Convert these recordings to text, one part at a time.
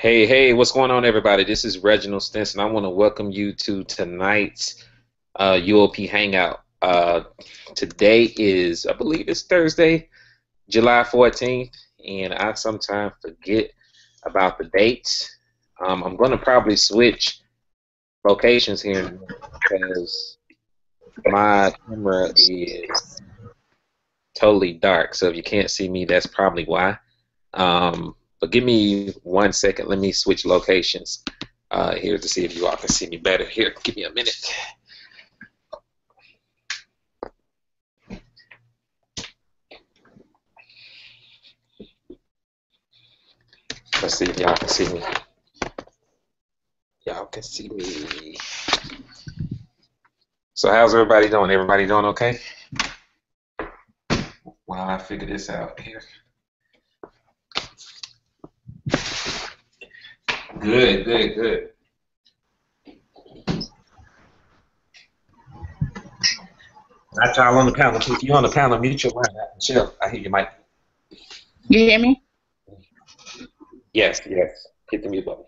Hey, hey, what's going on, everybody? This is Reginald Stinson. I want to welcome you to tonight's uh, UOP Hangout. Uh, today is, I believe it's Thursday, July 14th, and I sometimes forget about the dates. Um, I'm going to probably switch locations here because my camera is totally dark, so if you can't see me, that's probably why. Um, but give me one second. Let me switch locations uh, here to see if you all can see me better. Here, give me a minute. Let's see if y'all can see me. Y'all can see me. So how's everybody doing? Everybody doing okay? While I figure this out here. Good, good, good. Not y'all on the panel. If you're on the panel, mute your line. Michelle, I hear you, Mike. You hear me? Yes, yes. Hit the mute button.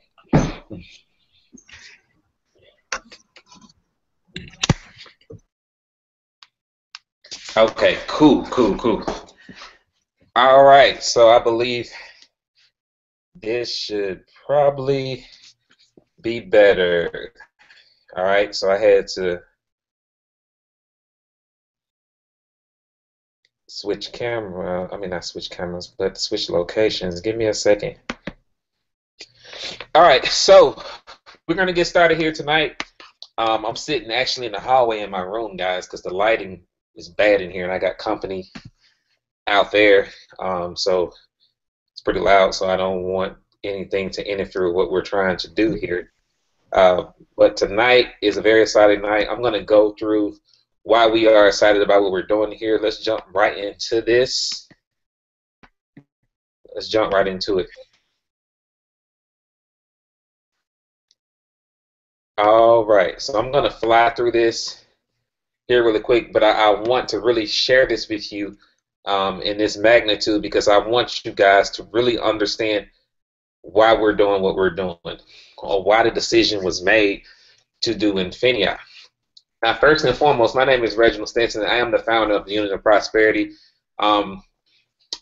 Okay, cool, cool, cool. All right, so I believe this should probably be better. All right, so I had to switch camera. I mean, not switch cameras, but switch locations. Give me a second. All right, so we're gonna get started here tonight. Um, I'm sitting actually in the hallway in my room, guys, because the lighting is bad in here, and I got company out there. Um, so it's pretty loud, so I don't want anything to interfere with what we're trying to do here. Uh, but tonight is a very exciting night. I'm going to go through why we are excited about what we're doing here. Let's jump right into this. Let's jump right into it. All right, so I'm going to fly through this here really quick, but I, I want to really share this with you um, in this magnitude because I want you guys to really understand why we're doing what we're doing or why the decision was made to do Infinii. Now, first and foremost, my name is Reginald Stinson. I am the founder of the Unit of Prosperity. Um,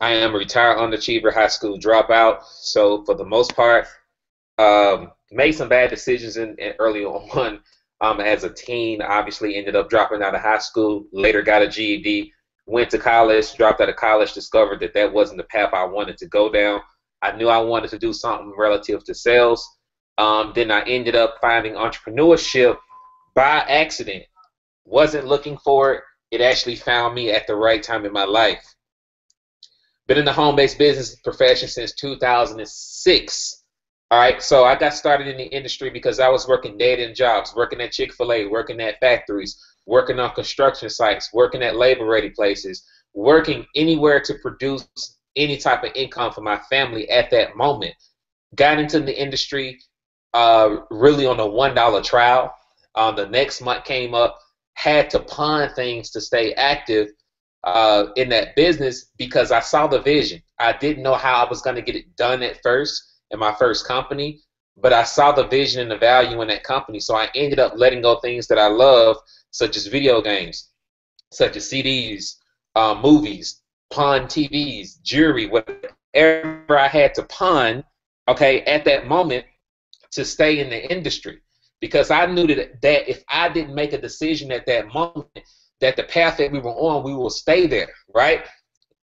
I am a retired underachiever, high school dropout. So, for the most part, um, made some bad decisions in, in early on. Um, as a teen, obviously ended up dropping out of high school. Later, got a GED. Went to college. Dropped out of college. Discovered that that wasn't the path I wanted to go down. I knew I wanted to do something relative to sales. Um, then I ended up finding entrepreneurship by accident. Wasn't looking for it. It actually found me at the right time in my life. Been in the home-based business profession since 2006. All right, so I got started in the industry because I was working dead-end jobs, working at Chick-fil-A, working at factories, working on construction sites, working at labor-ready places, working anywhere to produce any type of income for my family at that moment. Got into the industry uh, really on a one dollar trial. Um, the next month came up, had to pawn things to stay active uh, in that business because I saw the vision. I didn't know how I was going to get it done at first in my first company, but I saw the vision and the value in that company. So I ended up letting go things that I love, such as video games, such as CDs, uh, movies, pawn TVs, jewelry, whatever I had to pawn, okay, at that moment to stay in the industry. Because I knew that, that if I didn't make a decision at that moment, that the path that we were on, we will stay there, right?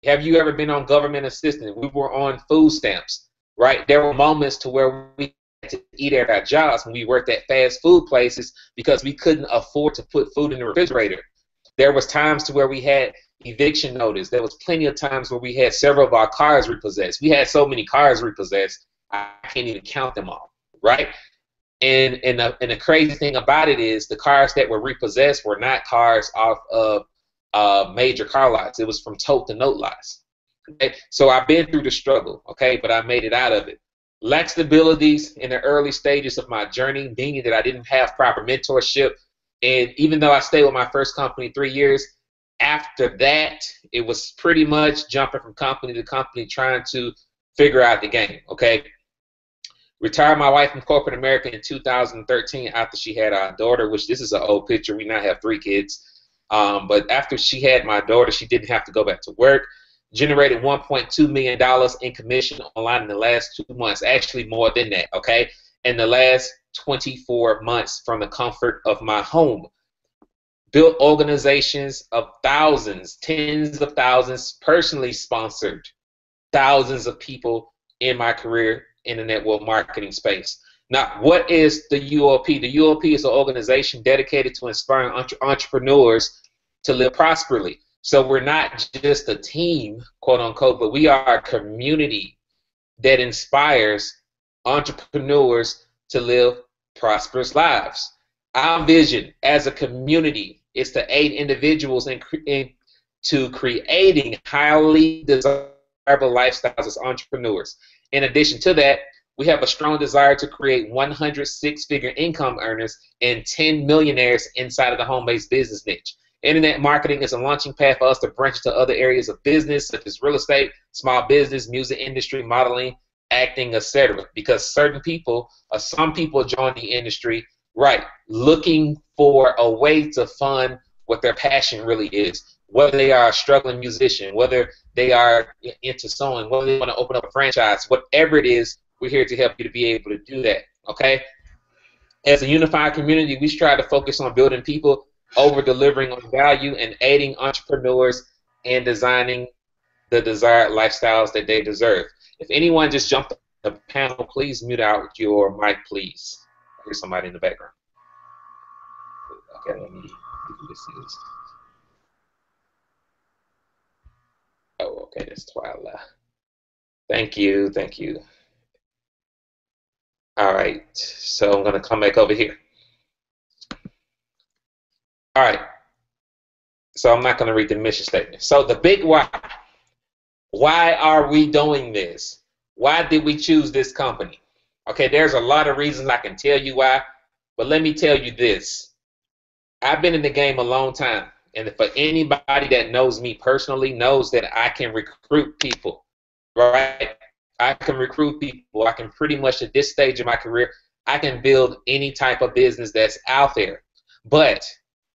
Have you ever been on government assistance? We were on food stamps, right? There were moments to where we to eat at our jobs when we worked at fast food places because we couldn't afford to put food in the refrigerator. There was times to where we had eviction notice. There was plenty of times where we had several of our cars repossessed. We had so many cars repossessed, I can't even count them all, right? And and the, and the crazy thing about it is the cars that were repossessed were not cars off of uh, major car lots. It was from tote to note lots. Okay? So I've been through the struggle, okay, but I made it out of it. Lack abilities in the early stages of my journey, meaning that I didn't have proper mentorship. And even though I stayed with my first company three years, after that, it was pretty much jumping from company to company trying to figure out the game. Okay. Retired my wife from corporate America in 2013 after she had our daughter, which this is an old picture. We now have three kids. Um, but after she had my daughter, she didn't have to go back to work. Generated 1.2 million dollars in commission online in the last two months. Actually, more than that. Okay, in the last 24 months from the comfort of my home. Built organizations of thousands, tens of thousands, personally sponsored thousands of people in my career in the network marketing space. Now, what is the UOP? The UOP is an organization dedicated to inspiring entre- entrepreneurs to live prosperly. So we're not just a team, quote unquote, but we are a community that inspires entrepreneurs to live prosperous lives. Our vision as a community is to aid individuals in, in to creating highly desirable lifestyles as entrepreneurs. In addition to that, we have a strong desire to create 100 six-figure income earners and 10 millionaires inside of the home-based business niche. Internet marketing is a launching pad for us to branch into other areas of business such as real estate, small business, music industry, modeling, acting, etc. Because certain people, or some people join the industry, right, looking for a way to fund what their passion really is. Whether they are a struggling musician, whether they are into sewing, whether they want to open up a franchise, whatever it is, we're here to help you to be able to do that. Okay? As a unified community, we strive to focus on building people, over delivering on value, and aiding entrepreneurs in designing the desired lifestyles that they deserve. If anyone just jumped the panel, please mute out your mic, please. I hear somebody in the background. Okay, let me this is. Oh, okay, that's Twyla. Thank you, thank you. All right, so I'm gonna come back over here. All right, so I'm not gonna read the mission statement. So the big why. Why are we doing this? Why did we choose this company? Okay, there's a lot of reasons I can tell you why, but let me tell you this. I've been in the game a long time, and for anybody that knows me personally knows that I can recruit people, right? I can recruit people. I can pretty much at this stage of my career, I can build any type of business that's out there. But,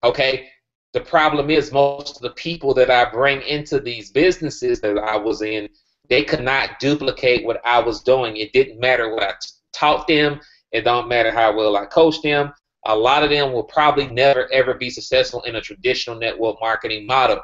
okay, the problem is most of the people that I bring into these businesses that I was in, they could not duplicate what I was doing. It didn't matter what I taught them. It don't matter how well I coached them. A lot of them will probably never ever be successful in a traditional network marketing model.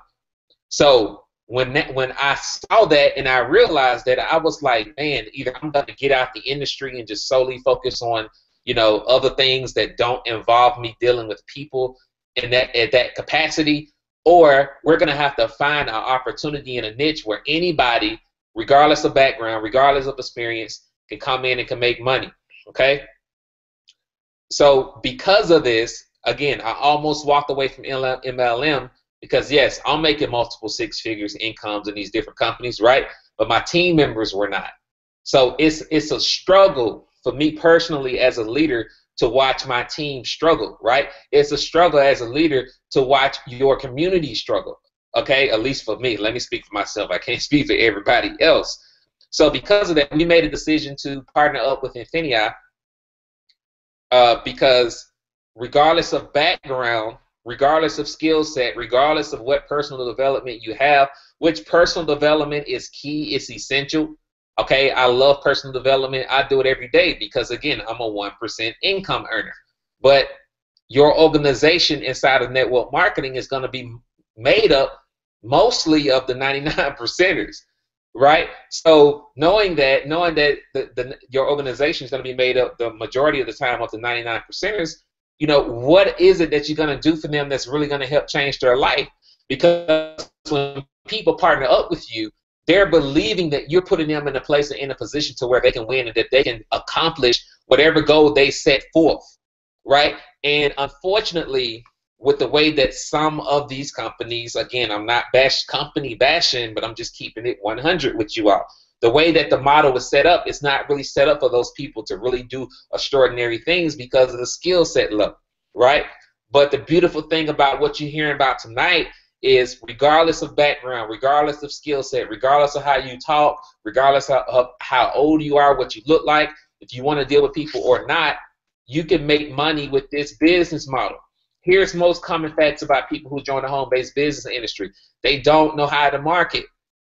So when that, when I saw that and I realized that, I was like, man, either I'm going to get out the industry and just solely focus on you know other things that don't involve me dealing with people in that at that capacity, or we're going to have to find an opportunity in a niche where anybody, regardless of background, regardless of experience, can come in and can make money. Okay. So because of this, again, I almost walked away from MLM because yes, I'm making multiple six figures incomes in these different companies, right? But my team members were not. So it's it's a struggle for me personally as a leader to watch my team struggle, right? It's a struggle as a leader to watch your community struggle. Okay, at least for me. Let me speak for myself. I can't speak for everybody else. So because of that, we made a decision to partner up with Infinii uh, because regardless of background, regardless of skill set, regardless of what personal development you have, which personal development is key, it's essential. Okay, I love personal development. I do it every day because again, I'm a 1% income earner. But your organization inside of network marketing is going to be made up mostly of the 99 percenters, right? So knowing that, knowing that the, the, your organization is going to be made up the majority of the time of the 99 percenters, you know, what is it that you're going to do for them that's really going to help change their life? Because when people partner up with you, they're believing that you're putting them in a place and in a position to where they can win and that they can accomplish whatever goal they set forth, right? And unfortunately, with the way that some of these companies, again, I'm not bash company bashing, but I'm just keeping it 100 with you all. The way that the model is set up, it's not really set up for those people to really do extraordinary things because of the skill set level, right? But the beautiful thing about what you're hearing about tonight is regardless of background, regardless of skill set, regardless of how you talk, regardless of, how old you are, what you look like, if you want to deal with people or not, you can make money with this business model. Here's most common facts about people who join the home-based business industry. They don't know how to market,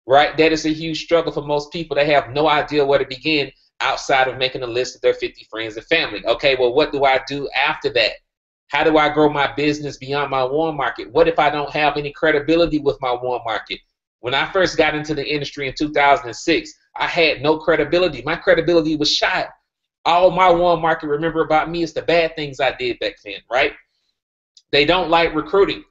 right? That is a huge struggle for most people. They have no idea where to begin outside of making a list of their 50 friends and family. Okay, well, what do I do after that? How do I grow my business beyond my warm market? What if I don't have any credibility with my warm market? When I first got into the industry in 2006, I had no credibility. My credibility was shot. All my warm market remember about me is the bad things I did back then, right? They don't like recruiting.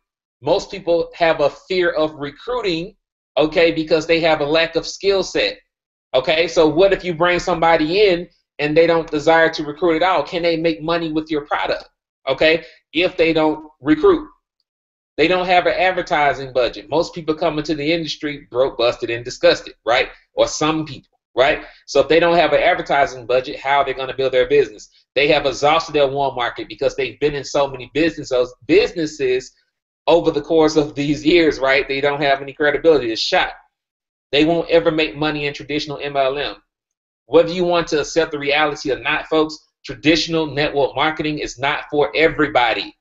Most people have a fear of recruiting, okay, because they have a lack of skill set. Okay, so what if you bring somebody in and they don't desire to recruit at all? Can they make money with your product? Okay, if they don't recruit, they don't have an advertising budget. Most people come into the industry broke, busted, and disgusted, right? Or some people, right? So if they don't have an advertising budget, how are they going to build their business? They have exhausted their warm market because they've been in so many businesses businesses over the course of these years, right? They don't have any credibility. It's shot. They won't ever make money in traditional MLM. Whether you want to accept the reality or not, folks, traditional network marketing is not for everybody.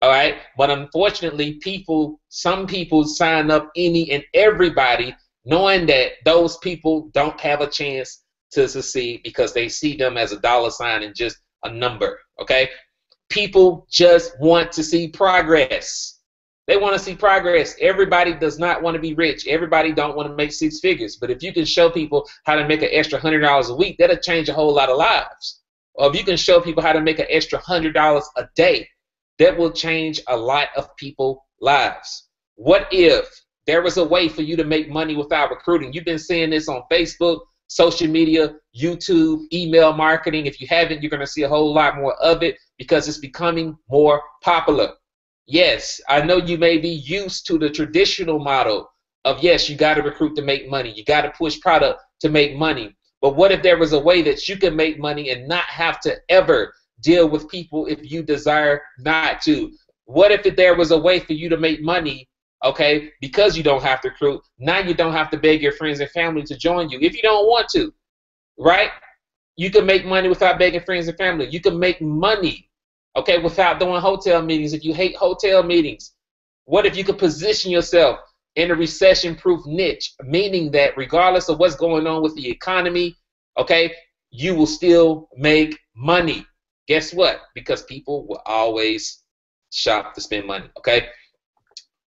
All right. But unfortunately, people, some people sign up any and everybody knowing that those people don't have a chance to succeed because they see them as a dollar sign and just a number. Okay. People just want to see progress. They want to see progress. Everybody does not want to be rich. Everybody don't want to make six figures. But if you can show people how to make an extra hundred dollars a week, that'll change a whole lot of lives. Or if you can show people how to make an extra hundred dollars a day, that will change a lot of people's lives. What if there was a way for you to make money without recruiting? You've been seeing this on Facebook, social media, YouTube, email marketing. If you haven't, you're going to see a whole lot more of it because it's becoming more popular. Yes, I know you may be used to the traditional model of yes, you got to recruit to make money. You got to push product to make money. But what if there was a way that you can make money and not have to ever deal with people if you desire not to? What if there was a way for you to make money, okay, because you don't have to recruit? Now you don't have to beg your friends and family to join you if you don't want to, right? You can make money without begging friends and family. You can make money Okay, without doing hotel meetings, if you hate hotel meetings, what if you could position yourself in a recession proof niche, meaning that regardless of what's going on with the economy, okay, you will still make money. Guess what? Because people will always shop to spend money, okay?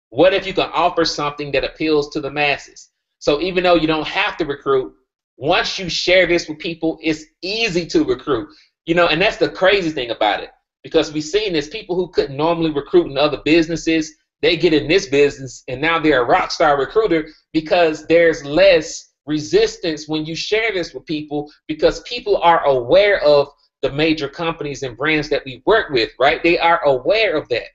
What if you can offer something that appeals to the masses? So even though you don't have to recruit, once you share this with people, it's easy to recruit. You know, and that's the crazy thing about it because we've seen this people who couldn't normally recruit in other businesses they get in this business and now they're a rock star recruiter because there's less resistance when you share this with people because people are aware of the major companies and brands that we work with right? They are aware of that.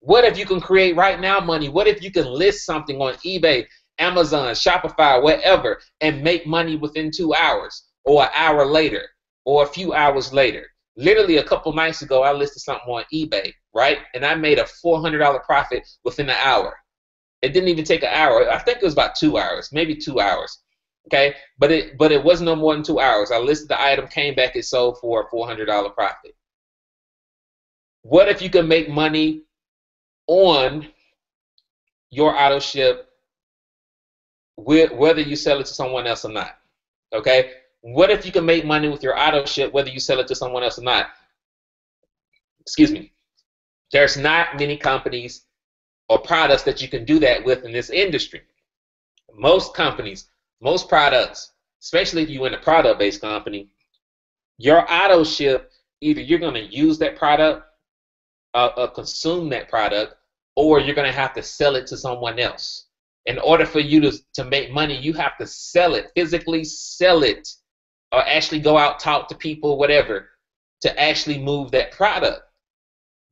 What if you can create right now money? What if you can list something on ebay amazon shopify whatever, and make money within two hours or an hour later or a few hours later Literally a couple nights ago, I listed something on eBay, right? And I made a $400 profit within an hour. It didn't even take an hour. I think it was about two hours, maybe two hours. Okay, but it but it was no more than two hours. I listed the item, came back, it sold for a $400 profit. What if you can make money on your auto ship, with whether you sell it to someone else or not? Okay, what if you can make money with your auto ship whether you sell it to someone else or not? Excuse me. There's not many companies or products that you can do that with in this industry. Most companies, most products, especially if you're in a product-based company, your auto ship, either you're going to use that product, uh, uh, consume that product, or you're going to have to sell it to someone else. In order for you to, to make money, you have to sell it, physically sell it or actually go out talk to people whatever to actually move that product.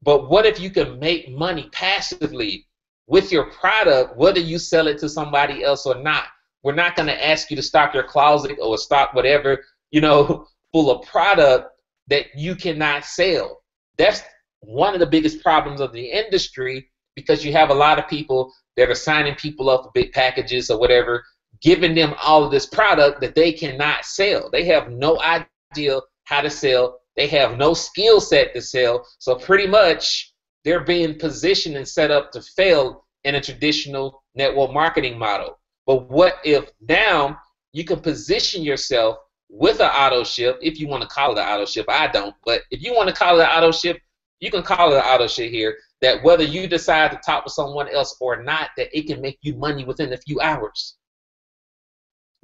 But what if you can make money passively with your product whether you sell it to somebody else or not? We're not going to ask you to stock your closet or stock whatever you know full of product that you cannot sell. That's one of the biggest problems of the industry because you have a lot of people that are signing people up for big packages or whatever giving them all of this product that they cannot sell. They have no idea how to sell. They have no skill set to sell. So pretty much they're being positioned and set up to fail in a traditional network marketing model. But what if now you can position yourself with an auto ship, if you want to call it an auto ship, I don't, but if you want to call it an auto ship, you can call it an auto ship here, that whether you decide to talk to someone else or not, that it can make you money within a few hours.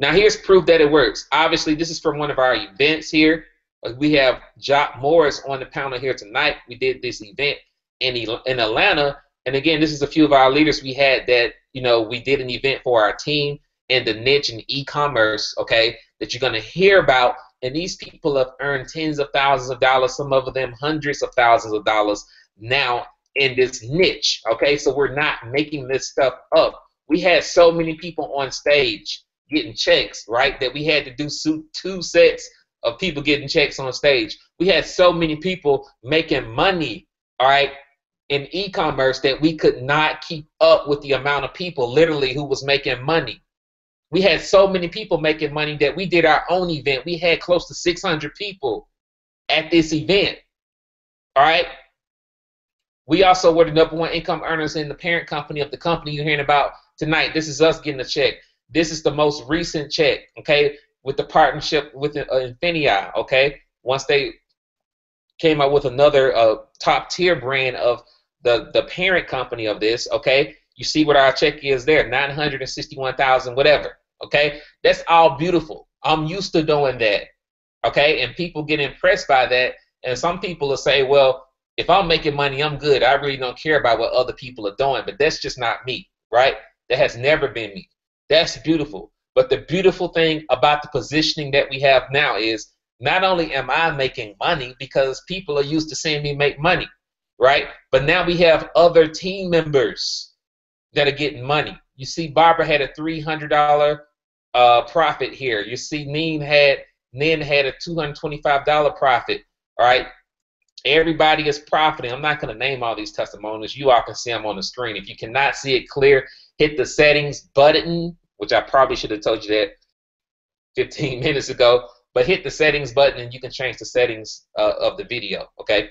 Now here's proof that it works. Obviously, this is from one of our events here. Uh, we have Jock Morris on the panel here tonight. We did this event in in Atlanta, and again, this is a few of our leaders we had that you know we did an event for our team in the niche in e-commerce. Okay, that you're going to hear about, and these people have earned tens of thousands of dollars, some of them hundreds of thousands of dollars now in this niche. Okay, so we're not making this stuff up. We had so many people on stage getting checks, right? That we had to do two sets of people getting checks on stage. We had so many people making money, all right, in e-commerce that we could not keep up with the amount of people literally who was making money. We had so many people making money that we did our own event. We had close to 600 people at this event. All right. We also were the number one income earners in the parent company of the company you're hearing about tonight. This is us getting a check. This is the most recent check. Okay with the partnership with uh, okay? Once they came out with another uh, top tier brand of the, the parent company of this, okay? You see what our check is there, 961,000 whatever, okay? That's all beautiful. I'm used to doing that, okay? And people get impressed by that, and some people will say, well, if I'm making money, I'm good. I really don't care about what other people are doing, but that's just not me, right? That has never been me. That's beautiful. But the beautiful thing about the positioning that we have now is not only am I making money because people are used to seeing me make money, right? But now we have other team members that are getting money. You see, Barbara had a $300 uh, profit here. You see, Neen had Nin had a $225 profit. All right, everybody is profiting. I'm not going to name all these testimonials. You all can see them on the screen. If you cannot see it clear, hit the settings button which I probably should have told you that 15 minutes ago. But hit the settings button and you can change the settings uh, of the video, okay?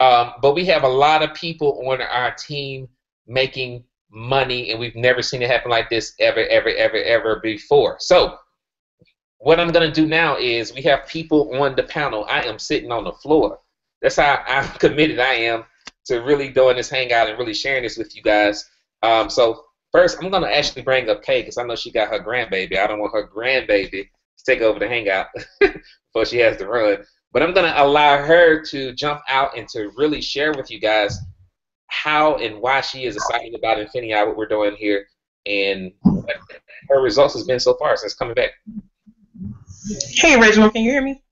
Um, but we have a lot of people on our team making money, and we've never seen it happen like this ever, ever, ever, ever before. So, what I'm going to do now is we have people on the panel. I am sitting on the floor. That's how I'm committed I am to really doing this hangout and really sharing this with you guys. Um, so First, I'm gonna actually bring up Kay because I know she got her grandbaby. I don't want her grandbaby to take over the hangout before she has to run. But I'm gonna allow her to jump out and to really share with you guys how and why she is excited about Infinii, what we're doing here, and what her results has been so far since coming back. Hey, Reginald, can you hear me?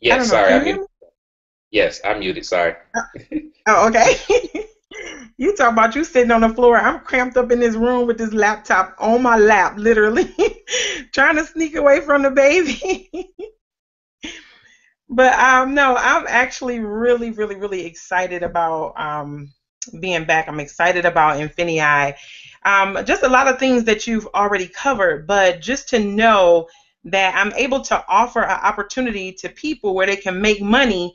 Yes, sorry, I mean, yes, I'm muted. Sorry. Uh, Oh, okay. you talk about you sitting on the floor. I'm cramped up in this room with this laptop on my lap, literally, trying to sneak away from the baby. but um, no, I'm actually really, really, really excited about um, being back. I'm excited about Infinii. Um, just a lot of things that you've already covered, but just to know that I'm able to offer an opportunity to people where they can make money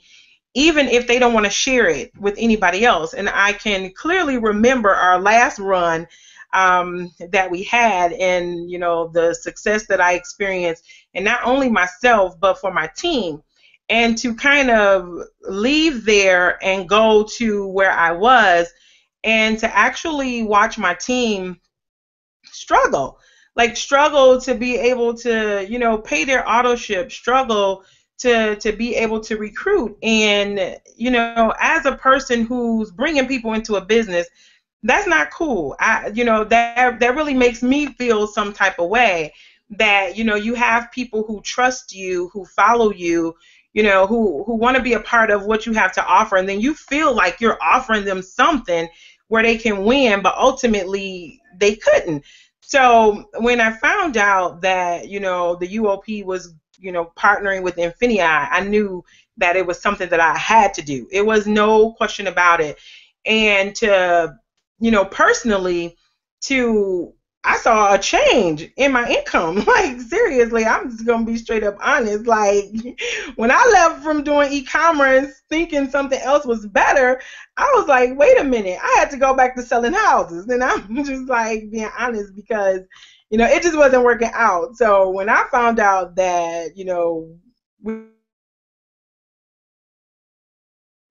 even if they don't want to share it with anybody else. And I can clearly remember our last run um, that we had and, you know, the success that I experienced, and not only myself, but for my team. And to kind of leave there and go to where I was and to actually watch my team struggle like struggle to be able to you know pay their auto ship struggle to to be able to recruit. And you know as a person who's bringing people into a business that's not cool. I you know that that really makes me feel some type of way that you know you have people who trust you who follow you you know who who want to be a part of what you have to offer. And then you feel like you're offering them something where they can win but ultimately they couldn't. So when i found out that you know the uop was you know, partnering with Infinii, I knew that it was something that I had to do. It was no question about it. And to, you know, personally, to I saw a change in my income. Like seriously, I'm just gonna be straight up honest. Like when I left from doing e-commerce thinking something else was better, I was like, wait a minute, I had to go back to selling houses. And I'm just like being honest because, you know, it just wasn't working out. So when I found out that, you know, we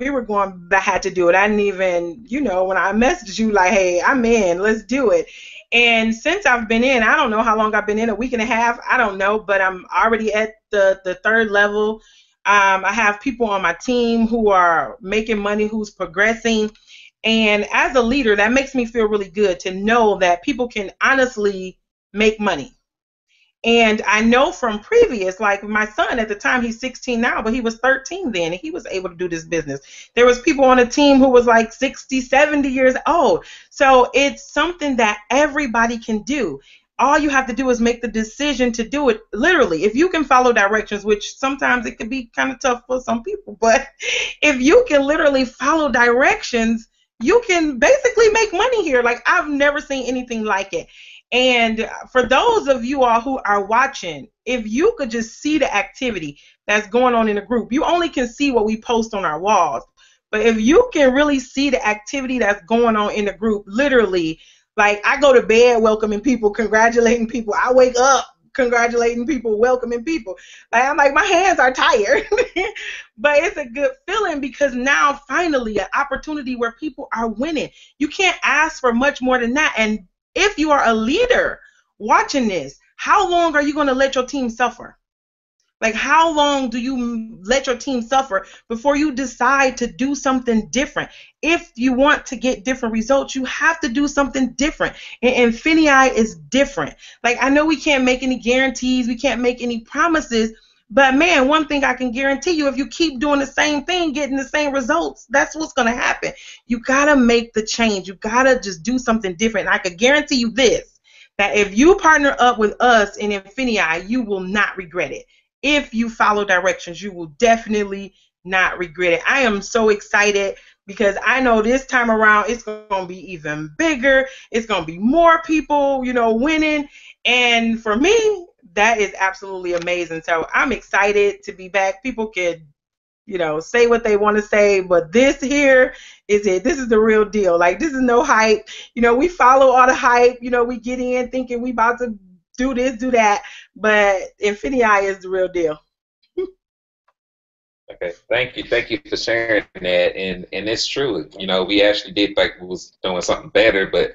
we were going I had to do it. I didn't even, you know, when I messaged you like, hey, I'm in, let's do it. And since I've been in, I don't know how long I've been in, a week and a half, I don't know, but I'm already at the, the third level. Um, I have people on my team who are making money, who's progressing. And as a leader, that makes me feel really good to know that people can honestly make money. And I know from previous, like my son at the time, he's 16 now, but he was 13 then, and he was able to do this business. There was people on a team who was like 60, 70 years old. So it's something that everybody can do. All you have to do is make the decision to do it. Literally, if you can follow directions, which sometimes it can be kind of tough for some people, but if you can literally follow directions, you can basically make money here. Like I've never seen anything like it. And for those of you all who are watching, if you could just see the activity that's going on in the group, you only can see what we post on our walls. But if you can really see the activity that's going on in the group, literally, like I go to bed welcoming people, congratulating people. I wake up congratulating people, welcoming people. Like I'm like my hands are tired, but it's a good feeling because now finally an opportunity where people are winning. You can't ask for much more than that, and if you are a leader watching this, how long are you going to let your team suffer? Like, how long do you let your team suffer before you decide to do something different? If you want to get different results, you have to do something different. And Infinii is different. Like, I know we can't make any guarantees, we can't make any promises, but man, one thing I can guarantee you, if you keep doing the same thing, getting the same results, that's what's going to happen. You got to make the change. You got to just do something different. And I can guarantee you this, that if you partner up with us in Infinii, you will not regret it. If you follow directions, you will definitely not regret it. I am so excited because I know this time around it's going to be even bigger. It's going to be more people, you know, winning. And for me, that is absolutely amazing. So I'm excited to be back. People can, you know, say what they want to say, but this here is it. This is the real deal. Like this is no hype. You know, we follow all the hype. You know, we get in thinking we about to do this, do that, but Infinii is the real deal. Okay, thank you, thank you for sharing that, and and it's true. You know, we actually did think we was doing something better, but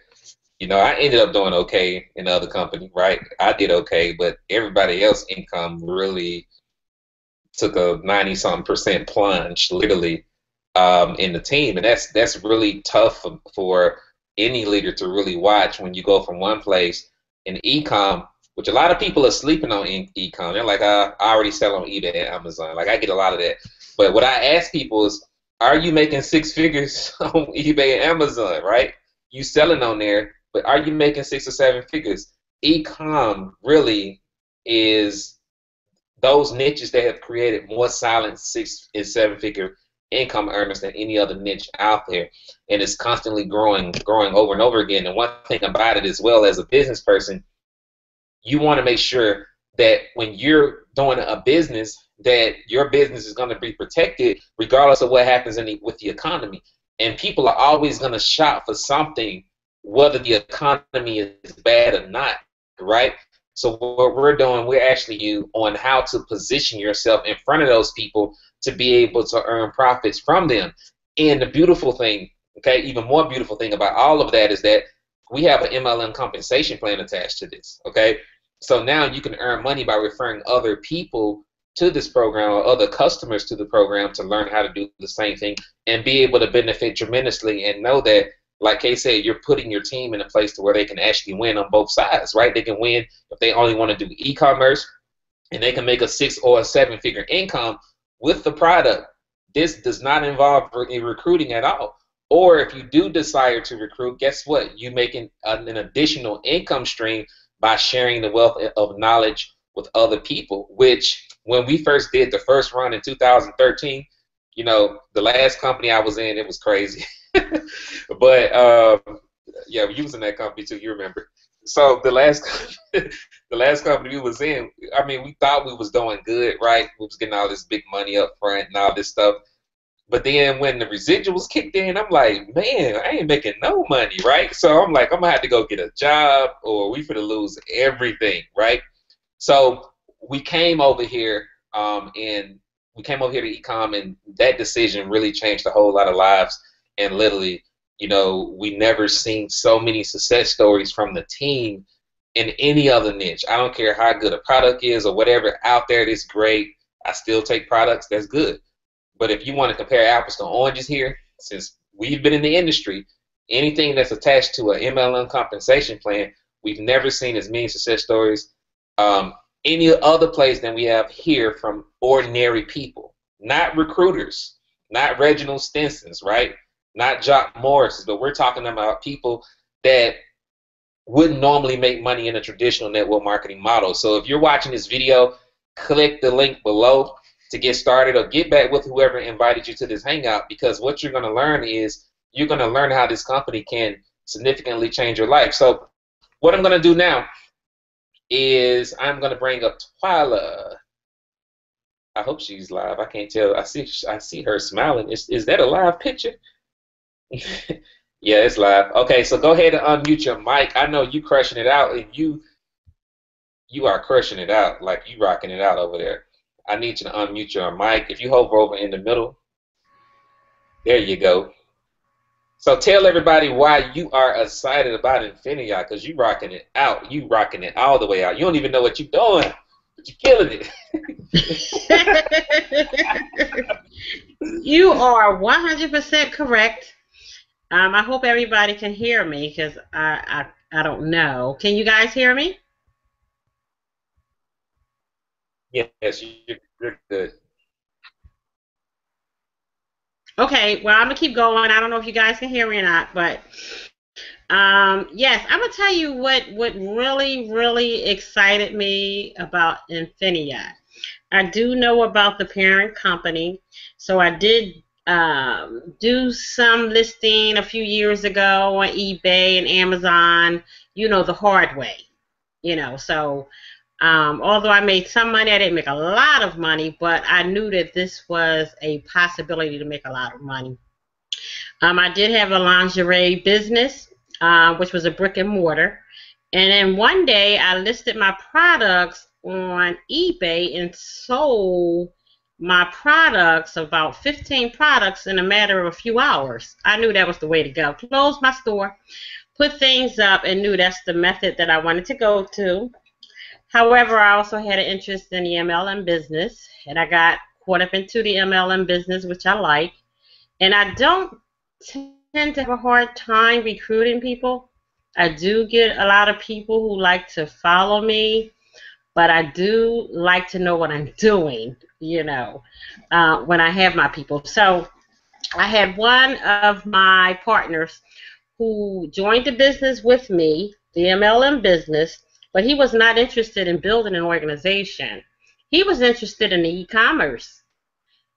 you know, I ended up doing okay in the other company, right? I did okay, but everybody else income really took a ninety something percent plunge, literally, um, in the team, and that's that's really tough for, for any leader to really watch when you go from one place in ecom, which a lot of people are sleeping on in ecom. They're like, uh, I already sell on eBay and Amazon. Like I get a lot of that, but what I ask people is, are you making six figures on eBay and Amazon, right? You selling on there but are you making six or seven figures? Ecom really is those niches that have created more silent six and seven figure income earners than any other niche out there. And it's constantly growing growing over and over again. And one thing about it as well as a business person you want to make sure that when you're doing a business that your business is going to be protected regardless of what happens the, with the economy. And people are always going to shop for something whether the economy is bad or not, right? So what we're doing, we're actually you on how to position yourself in front of those people to be able to earn profits from them. And the beautiful thing, okay, even more beautiful thing about all of that is that we have an MLM compensation plan attached to this, okay? So now you can earn money by referring other people to this program or other customers to the program to learn how to do the same thing and be able to benefit tremendously and know that like Kay said, you're putting your team in a place to where they can actually win on both sides, right? They can win if they only want to do e-commerce, and they can make a six or a seven-figure income with the product. This does not involve any recruiting at all. Or if you do desire to recruit, guess what? You make an, an additional income stream by sharing the wealth of knowledge with other people. Which, when we first did the first run in 2013, you know, the last company I was in, it was crazy. but um, yeah, we're using that company too. You remember? so the last the last company we was in, I mean, we thought we was doing good, right? We was getting all this big money up front and all this stuff. But then when the residuals kicked in, I'm like, man, I ain't making no money, right? So I'm like, I'm gonna have to go get a job, or we gonna lose everything, right? So we came over here, um, and we came over here to Ecom, and that decision really changed a whole lot of lives. And literally, you know, we never seen so many success stories from the team in any other niche. I don't care how good a product is or whatever out there. that's great. I still take products. That's good. But if you want to compare apples to oranges here, since we've been in the industry, anything that's attached to an MLM compensation plan, we've never seen as many success stories um, any other place than we have here from ordinary people, not recruiters, not Reginald Stinsons, right? Not Jock Morris, but we're talking about people that wouldn't normally make money in a traditional network marketing model. So if you're watching this video, click the link below to get started or get back with whoever invited you to this hangout because what you're going to learn is you're going to learn how this company can significantly change your life. So what I'm going to do now is I'm going to bring up Twyla. I hope she's live. I can't tell. I see I see her smiling. Is is that a live picture? Yeah, it's live. Okay, so go ahead and unmute your mic. I know you crushing it out, and you you are crushing it out. Like you rocking it out over there. I need you to unmute your mic. If you hover over in the middle, there you go. So tell everybody why you are excited about Infinii, because you rocking it out. You rocking it all the way out. You don't even know what you're doing, but you're killing it. you are 100% correct. Um, I hope everybody can hear me because I, I, I don't know. Can you guys hear me? Yes, you're good. Okay, well, I'm going to keep going. I don't know if you guys can hear me or not, but um, yes, I'm going to tell you what, what really, really excited me about Infinii. I do know about the parent company, so I did um, do some listing a few years ago on eBay and Amazon, you know, the hard way, you know. So, um, although I made some money, I didn't make a lot of money, but I knew that this was a possibility to make a lot of money. Um, I did have a lingerie business, uh, which was a brick and mortar. And then one day I listed my products on eBay and sold my products, about 15 products, in a matter of a few hours. I knew that was the way to go. Closed my store, put things up, and knew that's the method that I wanted to go to. However, I also had an interest in the MLM business, and I got caught up into the MLM business, which I like. And I don't tend to have a hard time recruiting people. I do get a lot of people who like to follow me but I do like to know what I'm doing, you know, uh, when I have my people. So I had one of my partners who joined the business with me, the MLM business, but he was not interested in building an organization. He was interested in e-commerce.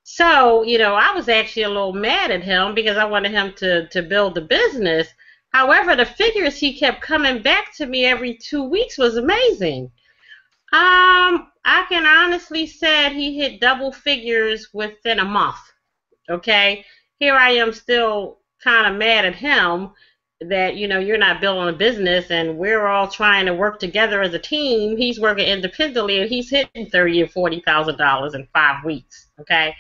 So, you know, I was actually a little mad at him because I wanted him to, to build the business. However, the figures he kept coming back to me every two weeks was amazing. Um, I can honestly say he hit double figures within a month. Okay, here I am still kind of mad at him that you know you're not building a business and we're all trying to work together as a team. He's working independently and he's hitting thirty or forty thousand dollars in five weeks. Okay,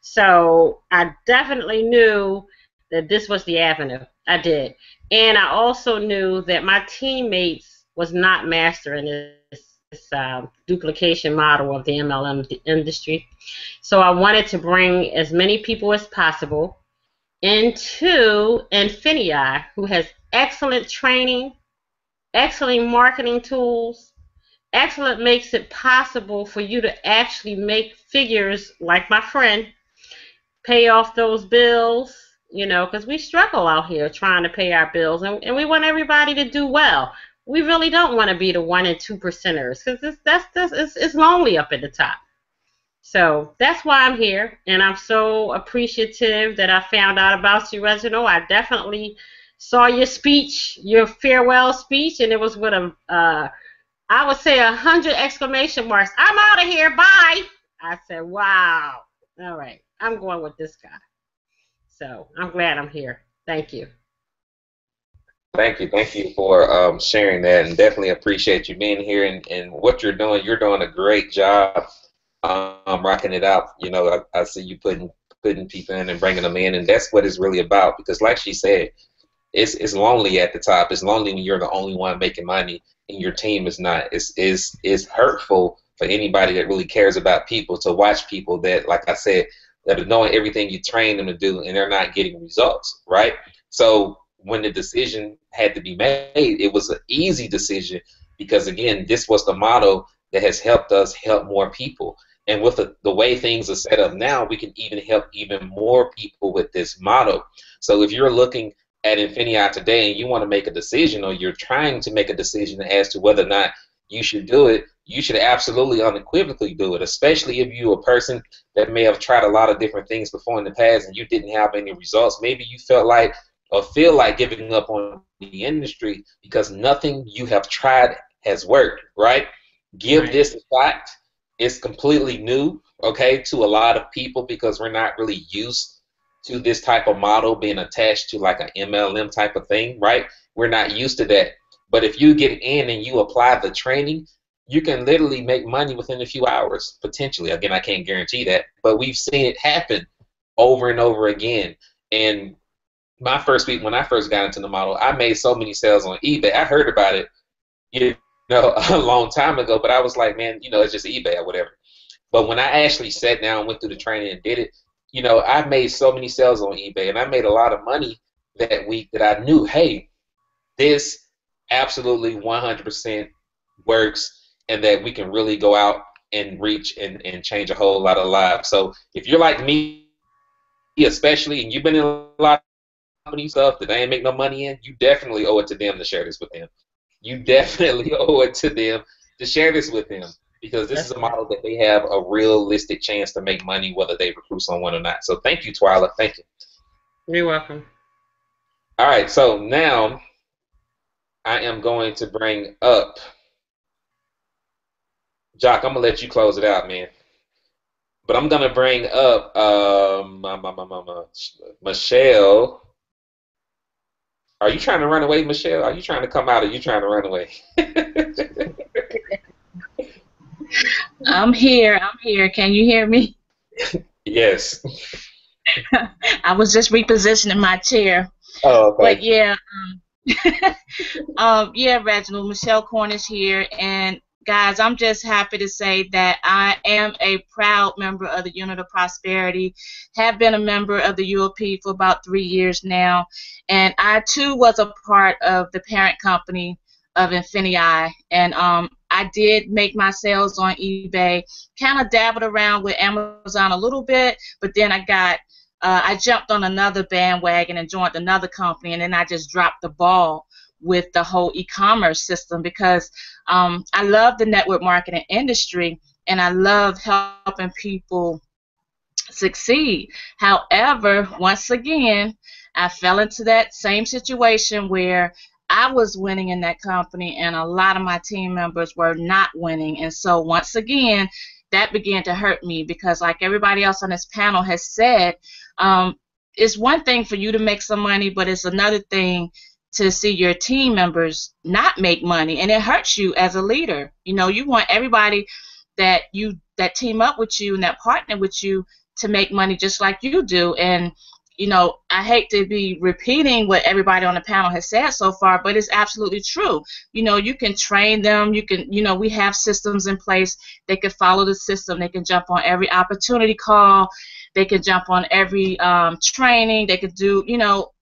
so I definitely knew that this was the avenue. I did, and I also knew that my teammates was not mastering this this uh, duplication model of the MLM industry. So I wanted to bring as many people as possible into Infinii, who has excellent training, excellent marketing tools, excellent makes it possible for you to actually make figures like my friend, pay off those bills, you know, because we struggle out here trying to pay our bills, and, and we want everybody to do well we really don't want to be the one and two percenters because that's, that's it's, it's lonely up at the top. So that's why I'm here, and I'm so appreciative that I found out about you, Reginald. I definitely saw your speech, your farewell speech, and it was with a, uh, I would say a hundred exclamation marks. I'm out of here. Bye. I said, wow. All right, I'm going with this guy. So I'm glad I'm here. Thank you. Thank you, thank you for um, sharing that, and definitely appreciate you being here and, and what you're doing. You're doing a great job, um, rocking it out. You know, I, I see you putting putting people in and bringing them in, and that's what it's really about. Because, like she said, it's it's lonely at the top. It's lonely when you're the only one making money and your team is not. It's is is hurtful for anybody that really cares about people to watch people that, like I said, that are knowing everything you train them to do and they're not getting results, right? So when the decision had to be made, it was an easy decision because again, this was the model that has helped us help more people. And with the, the way things are set up now, we can even help even more people with this model. So if you're looking at Infinii today and you want to make a decision or you're trying to make a decision as to whether or not you should do it, you should absolutely unequivocally do it, especially if you're a person that may have tried a lot of different things before in the past and you didn't have any results. Maybe you felt like or feel like giving up on the industry because nothing you have tried has worked, right? Give right. this a shot. It's completely new, okay, to a lot of people because we're not really used to this type of model being attached to like an MLM type of thing, right? We're not used to that. But if you get in and you apply the training, you can literally make money within a few hours, potentially. Again, I can't guarantee that, but we've seen it happen over and over again. And my first week when I first got into the model, I made so many sales on eBay. I heard about it, you know, a long time ago, but I was like, man, you know, it's just eBay or whatever. But when I actually sat down, went through the training, and did it, you know, I made so many sales on eBay, and I made a lot of money that week that I knew, hey, this absolutely 100% works, and that we can really go out and reach and, and change a whole lot of lives. So if you're like me, especially, and you've been in a lot company stuff that they ain't make no money in, you definitely owe it to them to share this with them. You definitely owe it to them to share this with them because this is a model that they have a realistic chance to make money whether they recruit someone or not. So thank you, Twyla. Thank you. You're welcome. All right, so now I am going to bring up Jock. I'm gonna let you close it out, man. But I'm gonna bring up um, Michelle are you trying to run away, Michelle? Are you trying to come out or are you trying to run away? I'm here. I'm here. Can you hear me? Yes. I was just repositioning my chair. Oh, okay. But yeah, um, um, yeah, Reginald, Michelle Cornish here, and guys, I'm just happy to say that I am a proud member of the Unit of Prosperity, have been a member of the UOP for about three years now, and I too was a part of the parent company of Infinii, and um, I did make my sales on eBay, kind of dabbled around with Amazon a little bit, but then I got uh, I jumped on another bandwagon and joined another company, and then I just dropped the ball with the whole e-commerce system because um, I love the network marketing industry and I love helping people succeed. However, once again, I fell into that same situation where I was winning in that company and a lot of my team members were not winning. And so once again, that began to hurt me because like everybody else on this panel has said, um, it's one thing for you to make some money, but it's another thing to see your team members not make money and it hurts you as a leader. You know you want everybody that you that team up with you and that partner with you to make money just like you do. And you know i hate to be repeating what everybody on the panel has said so far but it's absolutely true. You know you can train them. You can you know we have systems in place. They can follow the system. They can jump on every opportunity call. They can jump on every um, training. They could do you know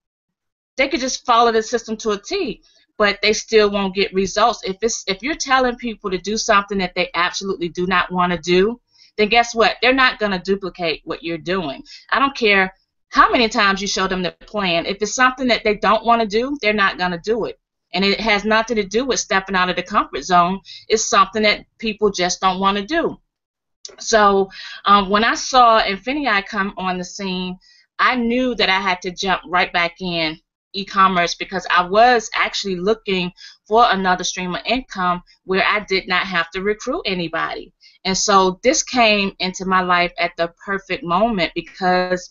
they could just follow the system to a T, but they still won't get results. If it's if you're telling people to do something that they absolutely do not want to do, then guess what? They're not going to duplicate what you're doing. I don't care how many times you show them the plan. If it's something that they don't want to do, they're not going to do it. And it has nothing to do with stepping out of the comfort zone. It's something that people just don't want to do. So um, when I saw Infinii come on the scene, I knew that I had to jump right back in e-commerce because I was actually looking for another stream of income where I did not have to recruit anybody. And so this came into my life at the perfect moment because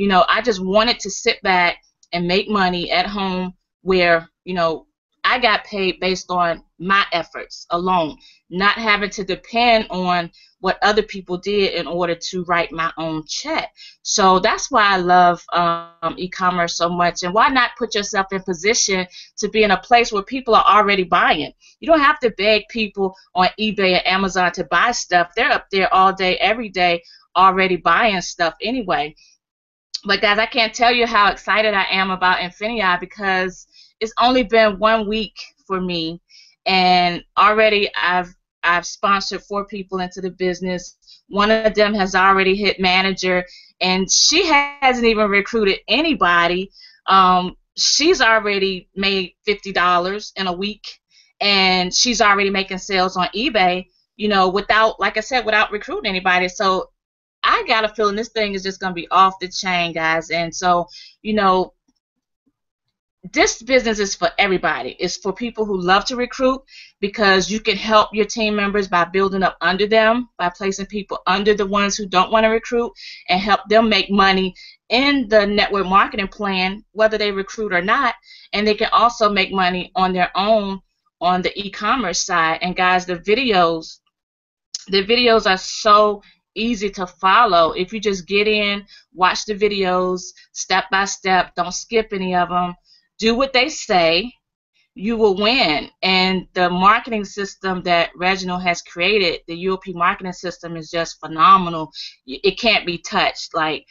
you know, I just wanted to sit back and make money at home where, you know, I got paid based on my efforts alone, not having to depend on what other people did in order to write my own check. So that's why I love um, e-commerce so much. And why not put yourself in position to be in a place where people are already buying? You don't have to beg people on eBay and Amazon to buy stuff. They're up there all day, every day, already buying stuff anyway. But guys, I can't tell you how excited I am about Infinii because it's only been one week for me, and already I've I've sponsored four people into the business. One of them has already hit manager, and she hasn't even recruited anybody. Um, she's already made fifty dollars in a week, and she's already making sales on eBay. You know, without, like I said, without recruiting anybody. So I got a feeling this thing is just going to be off the chain, guys. And so, you know, this business is for everybody. It's for people who love to recruit because you can help your team members by building up under them, by placing people under the ones who don't want to recruit, and help them make money in the network marketing plan, whether they recruit or not. And they can also make money on their own on the e-commerce side. And guys, the videos, the videos are so easy to follow. If you just get in, watch the videos step by step, don't skip any of them, do what they say, you will win. And the marketing system that Reginald has created, the UOP marketing system, is just phenomenal. It can't be touched. Like,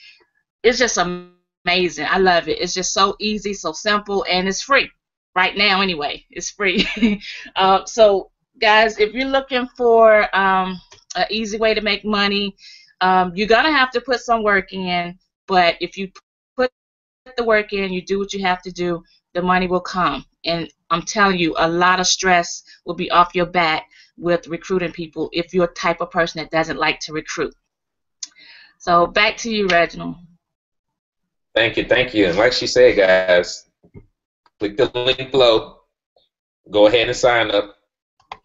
it's just amazing. I love it. It's just so easy, so simple, and it's free. Right now, anyway, it's free. uh, so, guys, if you're looking for um, an easy way to make money. Um, you're gonna have to put some work in, but if you put the work in, you do what you have to do, the money will come. And I'm telling you, a lot of stress will be off your back with recruiting people if you're a type of person that doesn't like to recruit. So back to you, Reginald. Thank you, thank you. And like she said, guys, click the link below. Go ahead and sign up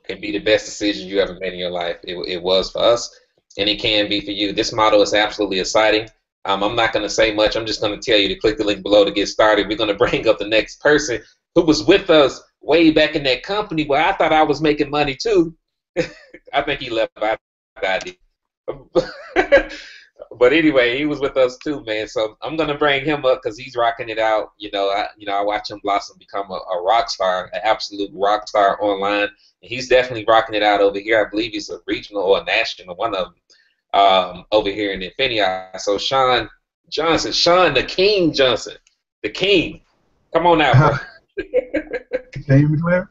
can be the best decision you ever made in your life. It, it was for us, and it can be for you. This model is absolutely exciting. Um, I'm not going to say much. I'm just going to tell you to click the link below to get started. We're going to bring up the next person who was with us way back in that company where I thought I was making money too. I think he left. I, I did. but anyway, he was with us too, man. So I'm gonna bring him up because he's rocking it out. You know, I you know I watch him blossom, become a, a rock star, an absolute rock star online. And he's definitely rocking it out over here. I believe he's a regional or a national, one of them, um, over here in Infinii. So Sean Johnson, Sean the King Johnson, the King. Come on now, bro. can you hear?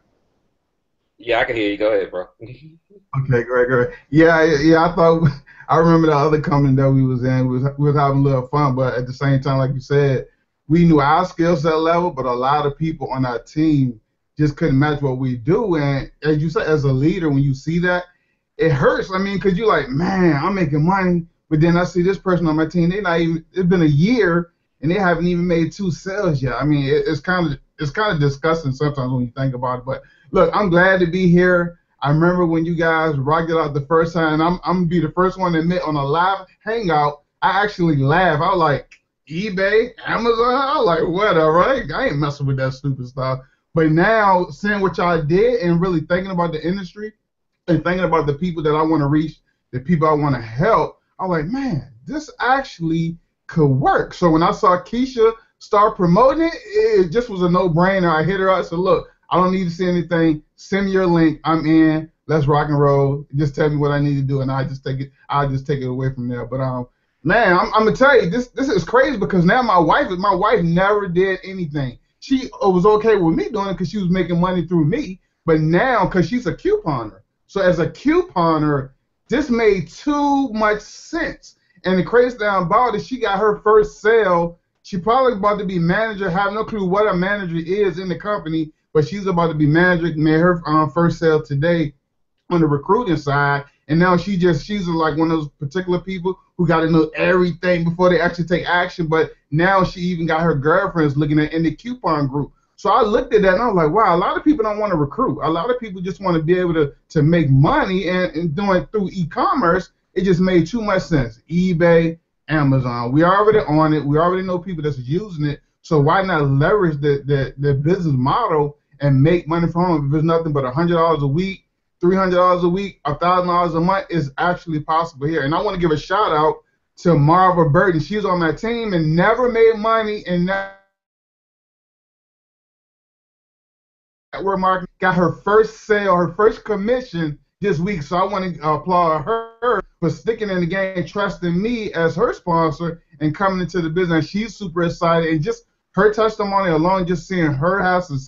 Yeah, I can hear you. Go ahead, bro. okay, great, great. Yeah, yeah. I thought I remember the other company that we was in. We was, we was having a little fun, but at the same time, like you said, we knew our skill set level, but a lot of people on our team just couldn't match what we do. And as you said, as a leader, when you see that, it hurts. I mean, because you're like, man, I'm making money, but then I see this person on my team. They not even. It's been a year, and they haven't even made two sales yet. I mean, it, it's kind of it's kind of disgusting sometimes when you think about it. But look, I'm glad to be here. I remember when you guys rocked it out the first time. I'm I'm gonna be the first one to admit on a live hangout. I actually laugh. I was like, eBay, Amazon. I was like, whatever. I, I ain't messing with that stupid stuff. But now, seeing what y'all did and really thinking about the industry and thinking about the people that I want to reach, the people I want to help, I'm like, man, this actually could work. So when I saw Keisha start promoting it, it just was a no-brainer. I hit her up. Said, look, I don't need to see anything. Send me your link. I'm in. Let's rock and roll. Just tell me what I need to do, and I just take it. I just take it away from there. But um, man, I'm, I'm gonna tell you this. This is crazy because now my wife, my wife never did anything. She was okay with me doing it because she was making money through me. But now, because she's a couponer, so as a couponer, this made too much sense. And the crazy thing about it, she got her first sale. She probably about to be manager. Have no clue what a manager is in the company but she's about to be manager. Made her um, first sale today on the recruiting side, and now she just she's like one of those particular people who got to know everything before they actually take action. But now she even got her girlfriends looking at in the coupon group. So I looked at that and I was like, wow, a lot of people don't want to recruit. A lot of people just want to be able to, to make money and, and doing through e-commerce. It just made too much sense. eBay, Amazon. We already on it. We already know people that's using it. So why not leverage the, the, the business model and make money from it? If it's nothing but hundred dollars a week, three hundred dollars a week, thousand dollars a month is actually possible here. And I want to give a shout out to Marva Burton. She's on my team and never made money and network marketing. Got her first sale, her first commission this week. So I want to applaud her for sticking in the game, trusting me as her sponsor, and coming into the business. She's super excited, and just her testimony alone, just seeing her have some.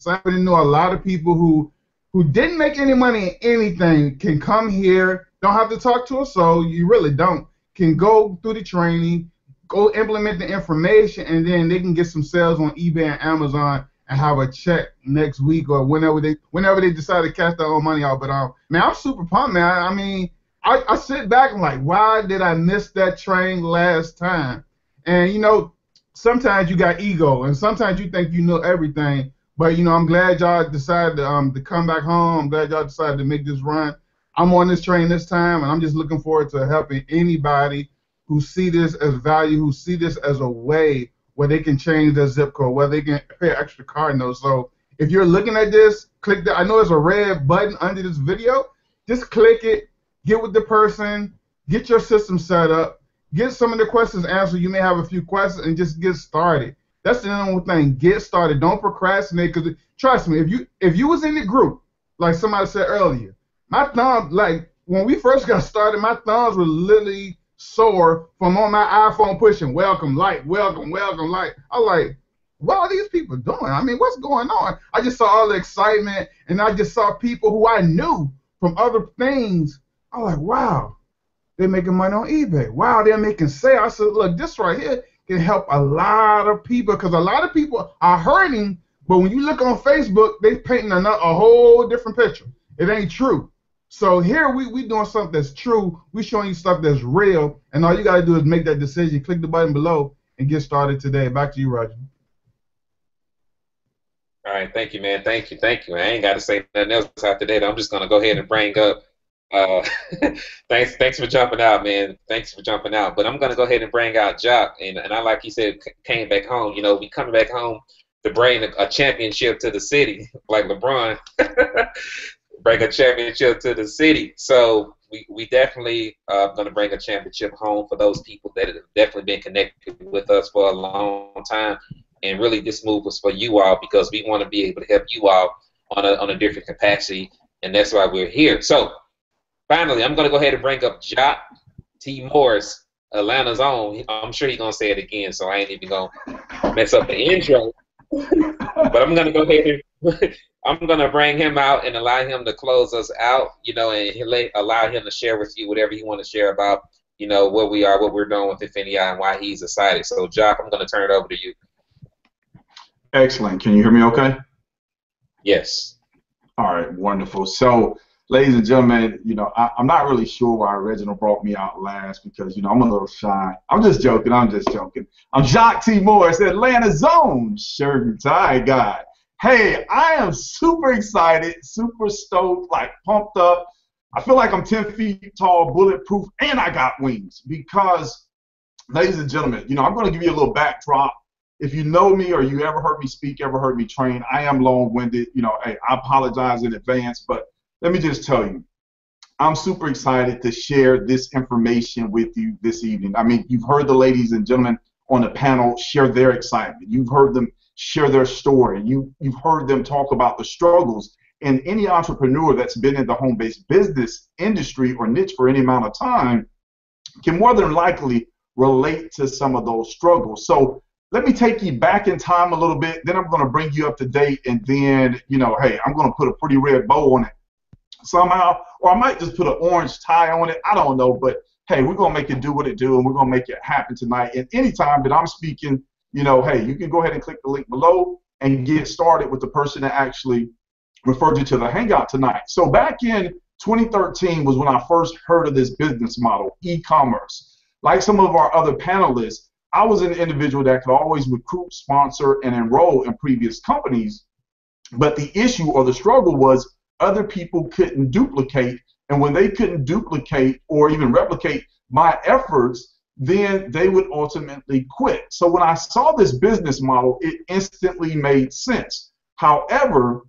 So I know a lot of people who who didn't make any money in anything can come here. Don't have to talk to a soul. You really don't. Can go through the training, go implement the information, and then they can get some sales on eBay and Amazon and have a check next week or whenever they whenever they decide to cash their own money out. But um, man, I'm super pumped, man. I mean, I, I sit back and like, why did I miss that train last time? And you know, sometimes you got ego, and sometimes you think you know everything. But you know, I'm glad y'all decided to, um, to come back home. I'm glad y'all decided to make this run. I'm on this train this time, and I'm just looking forward to helping anybody who see this as value, who see this as a way where they can change their zip code, where they can pay extra card notes. So if you're looking at this, click that. I know there's a red button under this video. Just click it, get with the person, get your system set up, get some of the questions answered. You may have a few questions and just get started. That's the number one thing. Get started. Don't procrastinate. Cause trust me, if you if you was in the group, like somebody said earlier, my thumb like when we first got started, my thumbs were literally sore from on my iPhone pushing welcome, like, welcome, welcome, like. I like, what are these people doing? I mean, what's going on? I just saw all the excitement and I just saw people who I knew from other things. I'm like, wow, they're making money on eBay. Wow, they're making sales. I said, look, this right here can help a lot of people because a lot of people are hurting, but when you look on Facebook, they're painting a, a whole different picture. It ain't true. So here we we doing something that's true. We showing you stuff that's real, and all you gotta do is make that decision. Click the button below and get started today. Back to you, Roger. All right, thank you, man. Thank you, thank you. I ain't got to say nothing else after that. I'm just gonna go ahead and bring up. Uh, thanks, thanks for jumping out, man. Thanks for jumping out. But I'm gonna go ahead and bring out Jock, and and I like he said came back home. You know, we coming back home to bring a championship to the city, like LeBron. bring a championship to the city. So we, we definitely uh, going to bring a championship home for those people that have definitely been connected with us for a long time. And really, this move was for you all because we want to be able to help you all on a, on a different capacity, and that's why we're here. So, finally, I'm going to go ahead and bring up Jock T. Morris, Atlanta's own. I'm sure he's going to say it again, so I ain't even going to mess up the intro. but I'm going to go ahead and I'm gonna bring him out and allow him to close us out, you know, and allow him to share with you whatever he want to share about, you know, what we are, what we're doing with Infinii, and why he's excited. So, Jock, I'm gonna turn it over to you. Excellent. Can you hear me? Okay. Yes. All right. Wonderful. So, ladies and gentlemen, you know, I, am not really sure why Reginald brought me out last because, you know, I'm a little shy. I'm just joking. I'm just joking. I'm Jock T. Morris, Atlanta's own shirt and tie guy. Hey, I am super excited, super stoked, like pumped up. I feel like I'm 10 feet tall, bulletproof, and I got wings because, ladies and gentlemen, you know, I'm going to give you a little backdrop. If you know me or you ever heard me speak, ever heard me train, I am long-winded. You know, hey, I apologize in advance, but let me just tell you, I'm super excited to share this information with you this evening. I mean, you've heard the ladies and gentlemen on the panel share their excitement. You've heard them share their story. You, you've heard them talk about the struggles. And any entrepreneur that's been in the home based business industry or niche for any amount of time can more than likely relate to some of those struggles. So let me take you back in time a little bit. Then I'm going to bring you up to date. And then, you know, hey, I'm going to put a pretty red bow on it somehow. Or I might just put an orange tie on it. I don't know. But hey, we're going to make it do what it do. And we're going to make it happen tonight. And anytime that I'm speaking you know, hey, you can go ahead and click the link below and get started with the person that actually referred you to the Hangout tonight. So back in 2013 was when I first heard of this business model, e-commerce. Like some of our other panelists, I was an individual that could always recruit, sponsor, and enroll in previous companies. But the issue or the struggle was other people couldn't duplicate. And when they couldn't duplicate or even replicate my efforts, then they would ultimately quit. So when I saw this business model, it instantly made sense. However,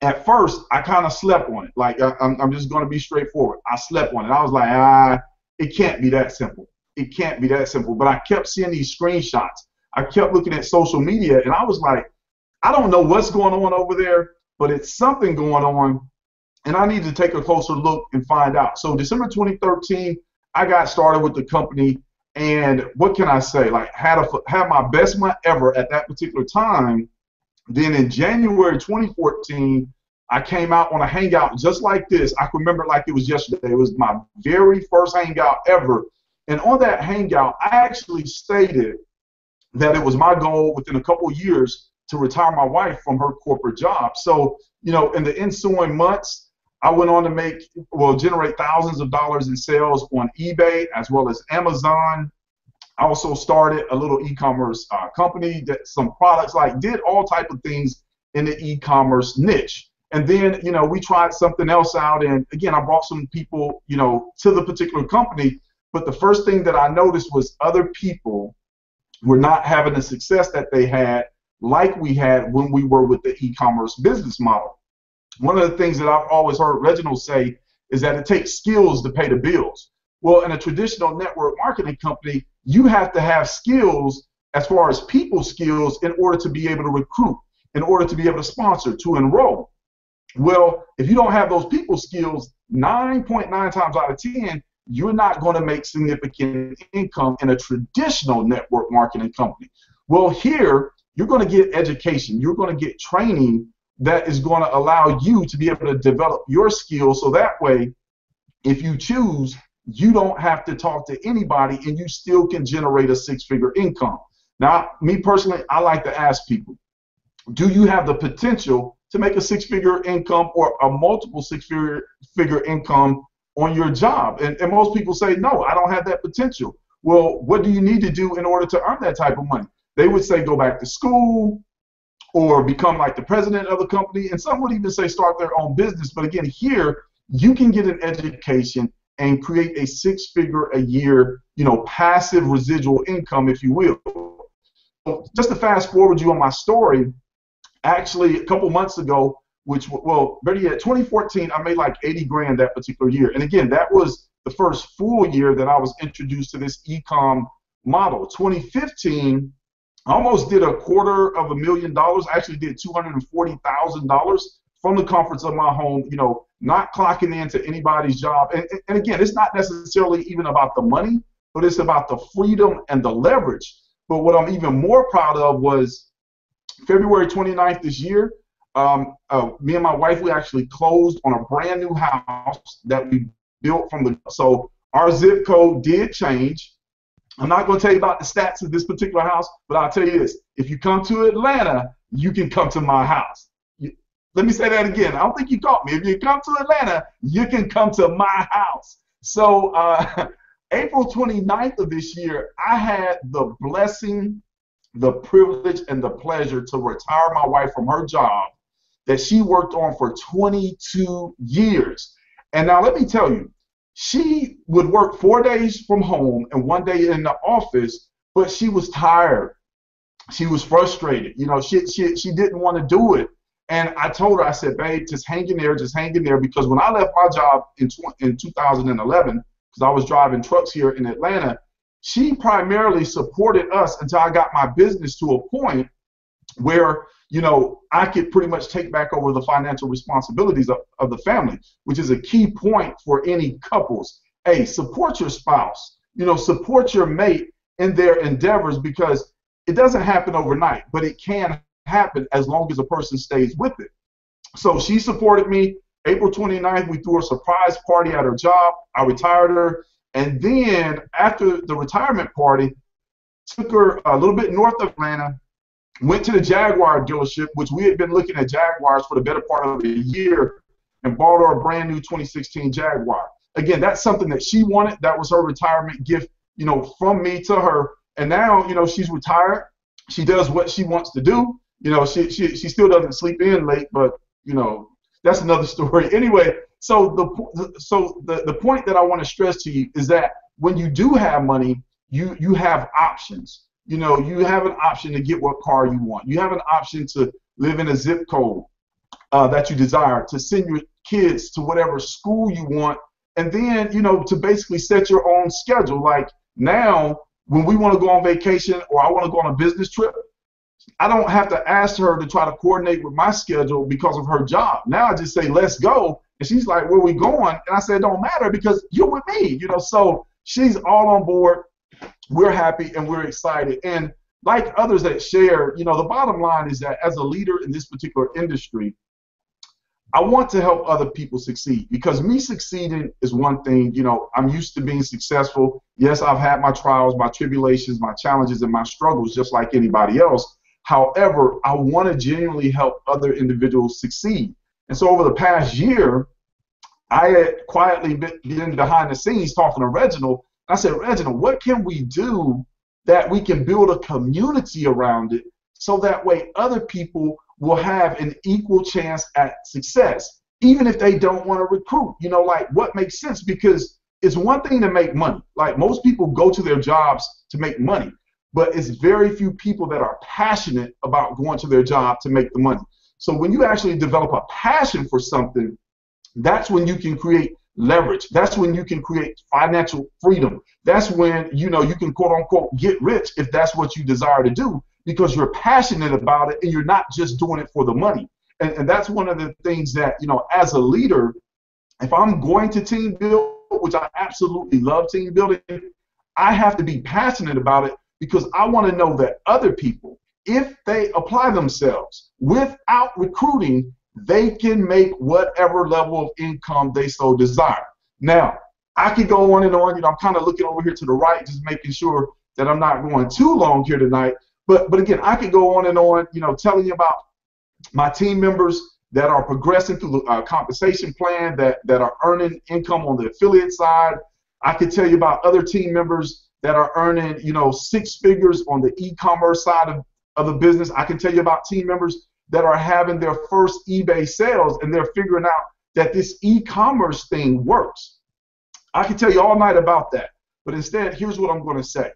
at first, I kind of slept on it. Like, I, am I'm just going to be straightforward. I slept on it. I was like, ah, it can't be that simple. It can't be that simple. But I kept seeing these screenshots. I kept looking at social media, and I was like, I don't know what's going on over there, but it's something going on, and I need to take a closer look and find out. So December 2013, I got started with the company, and what can I say? Like had a had my best month ever at that particular time. Then in January 2014, I came out on a hangout just like this. I can remember like it was yesterday. It was my very first hangout ever. And on that hangout, I actually stated that it was my goal within a couple years to retire my wife from her corporate job. So, you know, in the ensuing months, I went on to make, well, generate thousands of dollars in sales on eBay as well as Amazon. I also started a little e-commerce uh, company that some products like did all type of things in the e-commerce niche. And then, you know, we tried something else out, and again, I brought some people, you know, to the particular company. But the first thing that I noticed was other people were not having the success that they had, like we had when we were with the e-commerce business model. One of the things that I've always heard Reginald say is that it takes skills to pay the bills. Well, in a traditional network marketing company, you have to have skills as far as people skills in order to be able to recruit, in order to be able to sponsor, to enroll. Well, if you don't have those people skills, 9.9 times out of 10, you're not going to make significant income in a traditional network marketing company. Well, here, you're going to get education, you're going to get training that is going to allow you to be able to develop your skills so that way, if you choose, you don't have to talk to anybody and you still can generate a six figure income. Now, me personally, I like to ask people do you have the potential to make a six figure income or a multiple six figure, income on your job? And, and most people say, no, I don't have that potential. Well, what do you need to do in order to earn that type of money? They would say go back to school or become like the president of the company. And some would even say start their own business. But again, here, you can get an education and create a six figure a year, you know, passive residual income, if you will. just to fast forward you on my story, actually a couple months ago, which well, better yet, 2014, I made like 80 grand that particular year. And again, that was the first full year that I was introduced to this ecom model. 2015, I almost did a quarter of a million dollars. I actually did $240,000 from the comforts of my home, you know, not clocking into anybody's job. And, and again, it's not necessarily even about the money, but it's about the freedom and the leverage. But what I'm even more proud of was February 29th this year, um, uh, me and my wife, we actually closed on a brand new house that we built from the. So our zip code did change. I'm not going to tell you about the stats of this particular house, but I'll tell you this: if you come to Atlanta, you can come to my house. Let me say that again. I don't think you caught me. If you come to Atlanta, you can come to my house. So uh, April 29th of this year, I had the blessing the privilege and the pleasure to retire my wife from her job that she worked on for 22 years. And now let me tell you, she would work four days from home and one day in the office, but she was tired. She was frustrated. You know, she, she, she didn't want to do it. And I told her, I said, babe, just hang in there, just hang in there. Because when I left my job in, tw- in 2011, because I was driving trucks here in Atlanta, she primarily supported us until I got my business to a point where you know I could pretty much take back over the financial responsibilities of, of the family, which is a key point for any couples. Hey, support your spouse. You know, support your mate in their endeavors because it doesn't happen overnight, but it can happen as long as a person stays with it. So she supported me. April 29th, we threw a surprise party at her job. I retired her. And then after the retirement party, took her a little bit north of Atlanta, went to the Jaguar dealership, which we had been looking at Jaguars for the better part of a year, and bought her a brand new 2016 Jaguar. Again, that's something that she wanted. That was her retirement gift, you know, from me to her. and now you know she's retired. She does what she wants to do. You know, she she she still doesn't sleep in late, but you know that's another story. Anyway, so the so the the point that I want to stress to you is that when you do have money, you you have options. You know, you have an option to get what car you want. You have an option to live in a zip code uh, that you desire, to send your kids to whatever school you want, and then you know to basically set your own schedule. Like now, when we want to go on vacation or I want to go on a business trip, I don't have to ask her to try to coordinate with my schedule because of her job. Now I just say, let's go. And she's like, where we going? And I said, don't matter because you're with me, you know. So she's all on board. We're happy and we're excited. And like others that share, you know, the bottom line is that as a leader in this particular industry, I want to help other people succeed because me succeeding is one thing. You know, I'm used to being successful. Yes, I've had my trials, my tribulations, my challenges, and my struggles just like anybody else. However, I want to genuinely help other individuals succeed. And so over the past year, I had quietly been behind the scenes talking to Reginald. I said, Reginald, what can we do that we can build a community around it so that way other people will have an equal chance at success, even if they don't want to recruit. You know, like what makes sense because it's one thing to make money. Like most people go to their jobs to make money, but it's very few people that are passionate about going to their job to make the money. So when you actually develop a passion for something, that's when you can create leverage. That's when you can create financial freedom. That's when you know you can quote unquote get rich if that's what you desire to do because you're passionate about it and you're not just doing it for the money. And, and that's one of the things that, you know, as a leader, if I'm going to team build, which I absolutely love team building, I have to be passionate about it because I want to know that other people, if they apply themselves without recruiting, they can make whatever level of income they so desire. Now, I could go on and on. You know, I'm kind of looking over here to the right, just making sure that I'm not going too long here tonight. But but again, I could go on and on, you know, telling you about my team members that are progressing through the uh, compensation plan, that that are earning income on the affiliate side. I could tell you about other team members that are earning, you know, six figures on the e-commerce side of, of the business. I can tell you about team members that are having their first eBay sales and they're figuring out that this e-commerce thing works. I can tell you all night about that. But instead, here's what I'm going to say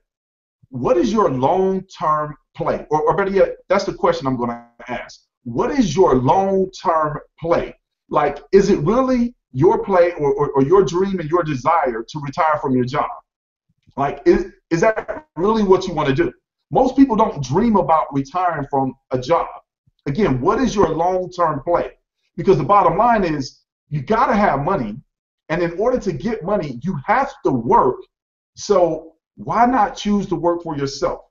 what is your long-term play? Or, or better yet, that's the question I'm going to ask. What is your long-term play? Like, is it really your play or, or, or your dream and your desire to retire from your job? Like, is, is that really what you want to do? Most people don't dream about retiring from a job. Again, what is your long-term play? Because the bottom line is you got to have money, and in order to get money, you have to work. So why not choose to work for yourself?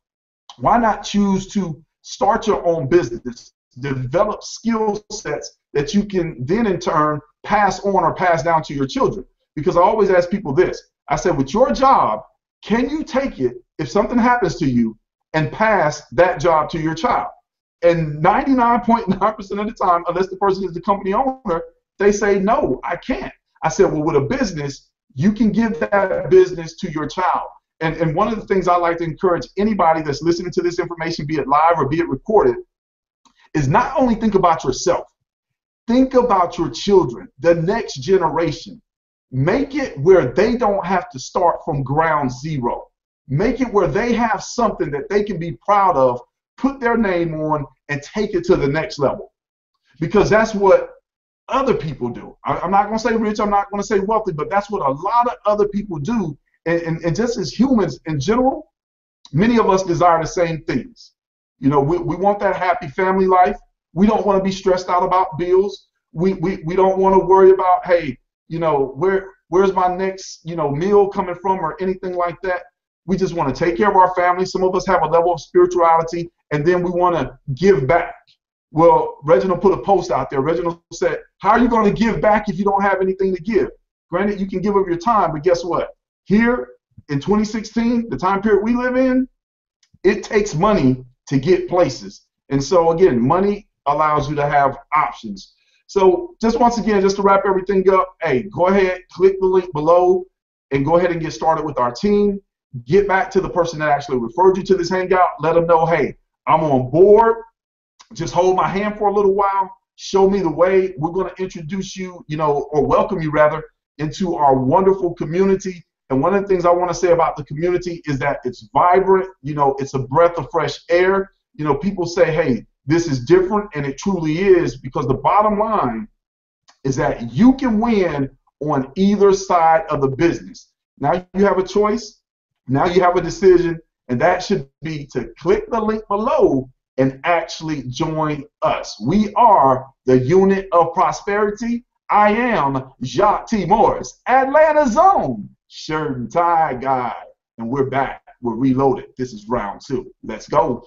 Why not choose to start your own business, develop skill sets that you can then in turn pass on or pass down to your children? Because I always ask people this I said, with your job, can you take it if something happens to you and pass that job to your child? And 99.9% of the time, unless the person is the company owner, they say, no, I can't. I said, well, with a business, you can give that business to your child. And, and one of the things I like to encourage anybody that's listening to this information, be it live or be it recorded, is not only think about yourself, think about your children, the next generation. Make it where they don't have to start from ground zero. Make it where they have something that they can be proud of, put their name on, and take it to the next level. Because that's what other people do. I, am not going to say rich, I'm not going to say wealthy, but that's what a lot of other people do and, and, and just as humans in general, many of us desire the same things. You know, we, we want that happy family life. We don't want to be stressed out about bills. We, we, we don't want to worry about, hey, you know, where where's my next, you know, meal coming from or anything like that. We just want to take care of our family. Some of us have a level of spirituality, and then we want to give back. Well, Reginald put a post out there. Reginald said, How are you going to give back if you don't have anything to give? Granted, you can give of your time, but guess what? Here in 2016, the time period we live in, it takes money to get places. And so, again, money allows you to have options. So, just once again, just to wrap everything up, hey, go ahead, click the link below, and go ahead and get started with our team. get back to the person that actually referred you to this hangout. Let them know, hey, I'm on board. Just hold my hand for a little while. Show me the way. We're going to introduce you, you know, or welcome you rather, into our wonderful community. And one of the things I want to say about the community is that it's vibrant. You know, it's a breath of fresh air. You know, people say, hey, this is different, and it truly is because the bottom line is that you can win on either side of the business. Now you have a choice. Now you have a decision, and that should be to click the link below and actually join us. We are the unit of prosperity. I am Jacques T. Morris, Atlanta's own shirt and tie guy, and we're back. We're reloaded. This is round two. Let's go.